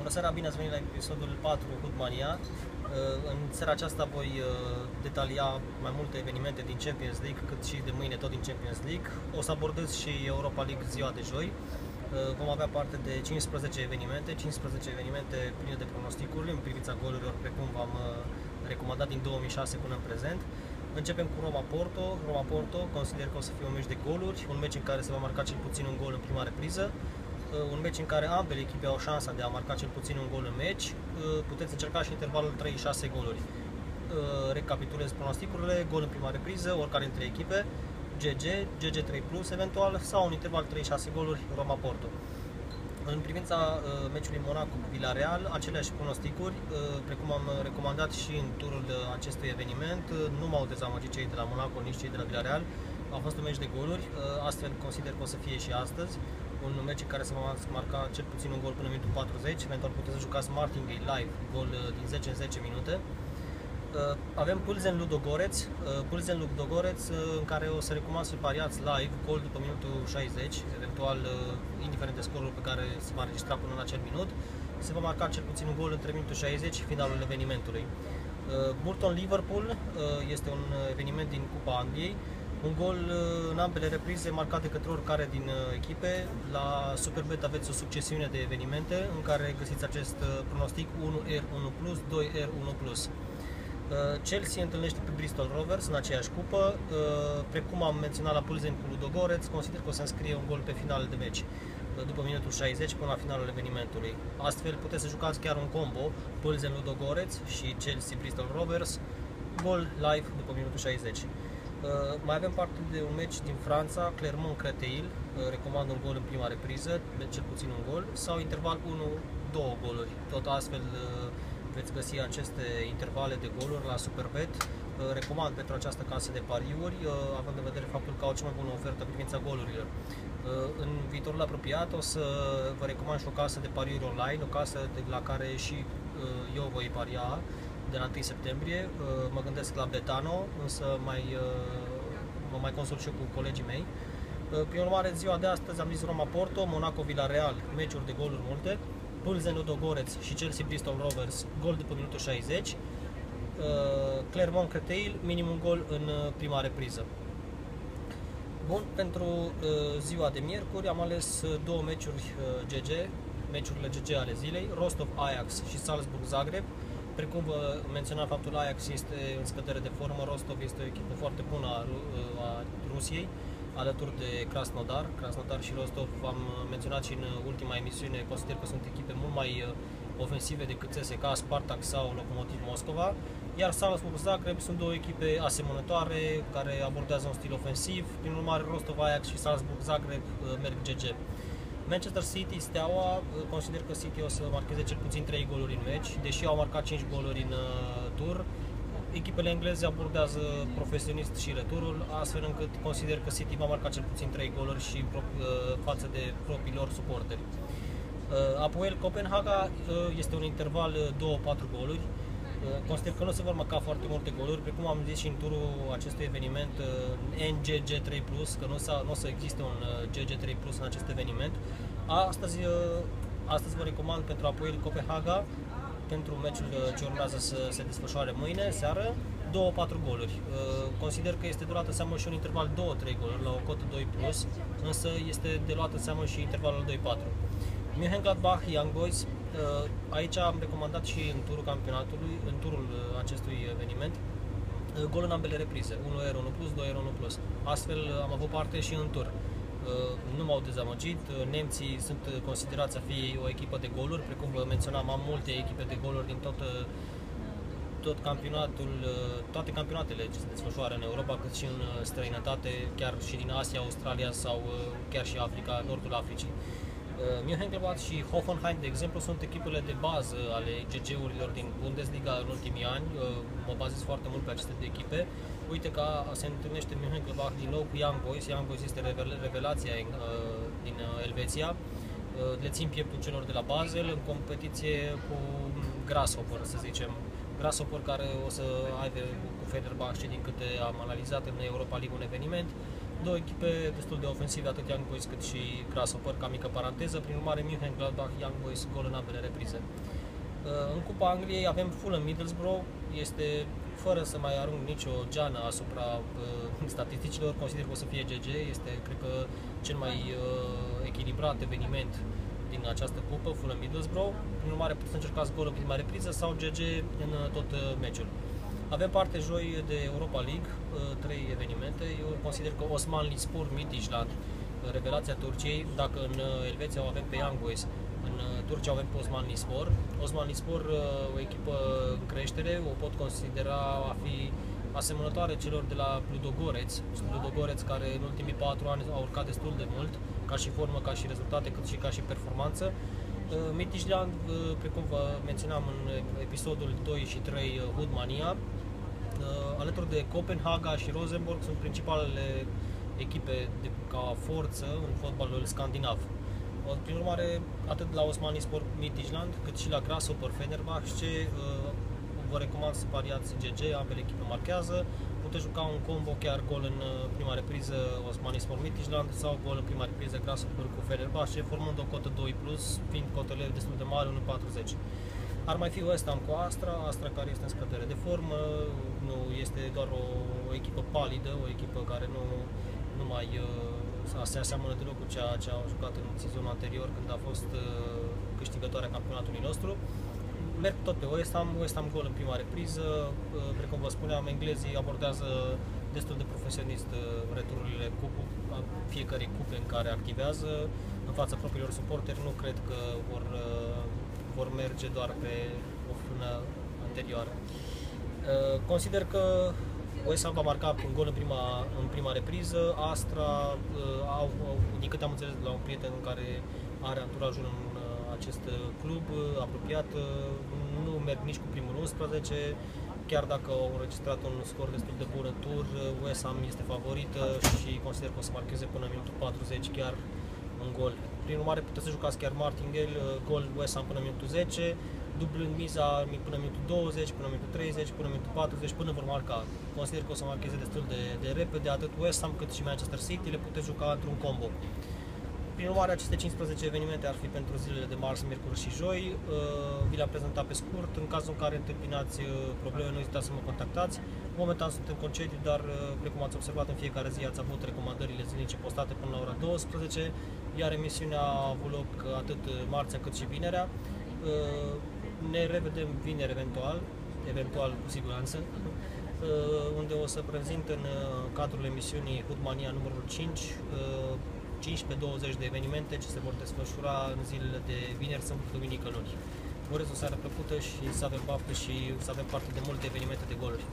Bună seara, bine ați venit la episodul 4 Hoodmania. În seara aceasta voi uh, detalia mai multe evenimente din Champions League, cât și de mâine tot din Champions League. O să abordez și Europa League ziua de joi. Uh, vom avea parte de 15 evenimente, 15 evenimente pline de pronosticuri în privința golurilor, precum v-am uh, recomandat din 2006 până în prezent. Începem cu Roma-Porto. Roma-Porto consider că o să fie un meci de goluri, un meci în care se va marca cel puțin un gol în prima repriză. Uh, un meci în care ambele echipe au șansa de a marca cel puțin un gol în meci, uh, puteți încerca și intervalul 3-6 goluri. Uh, recapitulez pronosticurile, gol în prima repriză, oricare dintre echipe, GG, GG3+, eventual, sau un interval 3-6 goluri, Roma-Porto. În privința uh, meciului Monaco cu Villarreal, aceleași pronosticuri, uh, precum am recomandat și în turul acestui eveniment, uh, nu m-au dezamăgit cei de la Monaco, nici cei de la Villarreal. A fost un meci de goluri, astfel consider că o să fie și astăzi un meci în care se va marca cel puțin un gol până în minutul 40, eventual puteți să jucați Martingale live, gol uh, din 10 în 10 minute. Uh, avem Pulzen Ludogoreț, uh, Pulzen Ludogoreț în care o să recomand să pariați live, gol după minutul 60, eventual indiferent de scorul pe care se va înregistra până în acel minut, se va marca cel puțin un gol între minutul 60 și finalul evenimentului. Burton Liverpool este un eveniment din Cupa Angliei, un gol uh, în ambele reprize marcat de către oricare din uh, echipe. La Superbet aveți o succesiune de evenimente în care găsiți acest uh, pronostic 1R1+, 2R1+. Chelsea întâlnește pe Bristol Rovers în aceeași cupă. Precum am menționat la Pulzen cu Ludogoreț, consider că o să înscrie un gol pe final de meci după minutul 60 până la finalul evenimentului. Astfel puteți să jucați chiar un combo, Pulzen Ludogoreț și Chelsea Bristol Rovers, gol live după minutul 60. Uh, mai avem parte de un meci din Franța, Clermont-Creteil, uh, recomand un gol în prima repriză, cel puțin un gol, sau interval 1-2 goluri. Tot astfel uh, veți găsi aceste intervale de goluri la Superbet. Recomand pentru această casă de pariuri, având în vedere faptul că au cea mai bună ofertă în privința golurilor. În viitorul apropiat o să vă recomand și o casă de pariuri online, o casă de la care și eu voi paria, de la 1 septembrie. Uh, mă gândesc la Betano, însă mai, uh, mă mai consult și cu colegii mei. Uh, prin urmare, ziua de astăzi am zis Roma Porto, Monaco Villarreal, meciuri de goluri multe, Pulzen Ludogorets și Chelsea Bristol Rovers, gol după minutul 60, Clermont Creteil, minimum gol în prima repriză. Bun, pentru ziua de miercuri am ales două meciuri GG, meciurile GG ale zilei, Rostov Ajax și Salzburg Zagreb. Precum vă menționam faptul Ajax este în scădere de formă, Rostov este o echipă foarte bună a, a Rusiei, alături de Krasnodar. Krasnodar și Rostov v-am menționat și în ultima emisiune, consider că sunt echipe mult mai uh, ofensive decât CSKA, Spartak sau Lokomotiv Moscova. Iar Salzburg Zagreb sunt două echipe asemănătoare care abordează un stil ofensiv. Prin urmare, Rostov Ajax și Salzburg Zagreb uh, merg GG. Manchester City, Steaua, consider că City o să marcheze cel puțin 3 goluri în meci, deși au marcat 5 goluri în uh, tur. Echipele engleze abordează profesionist și returul, astfel încât consider că City va marca cel puțin 3 goluri și uh, față de propriilor suporteri. Uh, Apoel Copenhaga este un interval 2-4 goluri, Consider că nu se vor marca foarte multe goluri, precum am zis și în turul acestui eveniment NGG3+, că nu, să, nu o să existe un GG3+, în acest eveniment. Astăzi, astăzi vă recomand pentru Apoel Copenhaga, pentru meciul ce urmează să se desfășoare mâine, seară, 2-4 goluri. Consider că este de luată seamă și un interval 2-3 goluri la o cotă 2+, plus, însă este de luată seamă și intervalul 2-4. Mönchengladbach, Young Boys, Uh, aici am recomandat și în turul campionatului, în turul uh, acestui eveniment, uh, gol în ambele reprize, 1 r 1 plus, 2 r 1 plus. Astfel am avut parte și în tur. Nu m-au dezamăgit, nemții sunt considerați a fi o echipă de goluri, precum vă menționam, am multe echipe de goluri din tot, tot campionatul, toate campionatele ce se desfășoară în Europa, cât și în străinătate, chiar și din Asia, Australia sau chiar și Africa, Nordul Africii. Uh, Mönchengladbach și Hoffenheim, de exemplu, sunt echipele de bază ale GG-urilor din Bundesliga în ultimii ani. Uh, mă bazez foarte mult pe aceste echipe. Uite că se întâlnește Mönchengladbach din nou cu Young Boys. Young Boys este revelația uh, din Elveția. Le țin pieptul celor de la Basel în competiție cu Grasshopper, să zicem. Grasshopper care o să aibă cu Fenerbahce, din câte am analizat în Europa League un eveniment două echipe destul de ofensive, atât Young Boys cât și Grasshopper, ca mică paranteză. Prin urmare, München, Gladbach, Young Boys, gol în ambele reprize. Uh, în Cupa Angliei avem Fulham Middlesbrough, este fără să mai arunc nicio geană asupra uh, statisticilor, consider că o să fie GG, este cred că cel mai uh, echilibrat eveniment din această cupă, Fulham Middlesbrough. Prin urmare, puteți să încercați gol în prima repriză sau GG în uh, tot uh, meciul. Avem parte joi de Europa League, uh, trei evenimente. Eu consider că Osman Lispor Midtjylland, revelația Turciei, dacă în Elveția o avem pe Young Boys, în Turcia o avem pe Osman Lispor. Osman Lispor, o echipă în creștere, o pot considera a fi asemănătoare celor de la Ludogoreț, Ludogoreț care în ultimii patru ani au urcat destul de mult, ca și formă, ca și rezultate, cât și ca și performanță. Uh, Midtjylland, uh, precum vă menționam în episodul 2 și 3, Hoodmania, uh, alături de Copenhaga și Rosenborg sunt principalele echipe de, ca forță în fotbalul scandinav. Prin urmare, atât la Osmani Sport Midtjylland, cât și la Grasshopper Fenerbahce, vă recomand să pariați GG, ambele echipe marchează. Puteți juca un combo chiar gol în uh, prima repriză Osmani Sport Midtjylland sau gol în prima repriză Grasshopper cu Fenerbahce, formând o cotă 2+, plus, fiind cotele destul de mari, 1.40. Ar mai fi West Ham cu Astra, Astra care este în scădere de formă, nu este doar o, o echipă palidă, o echipă care nu, nu mai uh, se aseamănă deloc cu ceea ce a jucat în sezonul anterior când a fost uh, câștigătoarea campionatului nostru merg tot pe West Ham, West Ham gol în prima repriză, uh, precum vă spuneam, englezii abordează destul de profesionist uh, retururile cupu, fiecare cupe în care activează în fața propriilor suporteri, nu cred că vor, uh, vor merge doar pe o frână anterioară. Consider că West Ham va marca un gol în prima, în prima repriză, Astra au, au, din câte am înțeles la un prieten care are anturajul în acest uh, club uh, apropiat uh, nu merg nici cu primul 11, chiar dacă au înregistrat un scor destul de bun în tur, West Ham este favorită și consider că o să marcheze până în minutul 40 chiar un gol. Prin urmare puteți să jucați chiar Martingale, gol West Ham până în minutul 10, dublând miza până în minutul 20, până în minutul 30, până în minutul 40, până vor marca. Consider că o să marcheze destul de, de repede, atât West Ham cât și Manchester City le puteți juca într-un combo. Prin urmare, aceste 15 evenimente ar fi pentru zilele de marți, miercuri și joi. Uh, vi le-am prezentat pe scurt. În cazul în care întâmpinați uh, probleme, nu ezitați să mă contactați. Momentan sunt în concediu, dar uh, precum ați observat în fiecare zi ați avut recomandările zilnice postate până la ora 12, iar emisiunea a avut loc atât marțea cât și vinerea. Ne revedem vineri eventual, eventual cu siguranță, unde o să prezint în cadrul emisiunii Hudmania numărul 5 15-20 de evenimente ce se vor desfășura în zilele de vineri, sâmbătă, duminică, luni. Vă urez o seară plăcută și să avem baftă și să avem parte de multe evenimente de goluri.